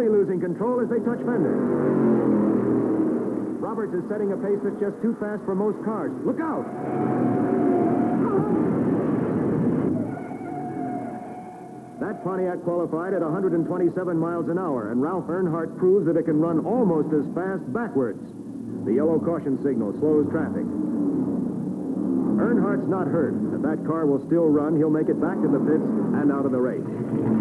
nearly losing control as they touch fenders. Roberts is setting a pace that's just too fast for most cars. Look out! That Pontiac qualified at 127 miles an hour, and Ralph Earnhardt proves that it can run almost as fast backwards. The yellow caution signal slows traffic. Earnhardt's not hurt. If that car will still run, he'll make it back to the pits and out of the race.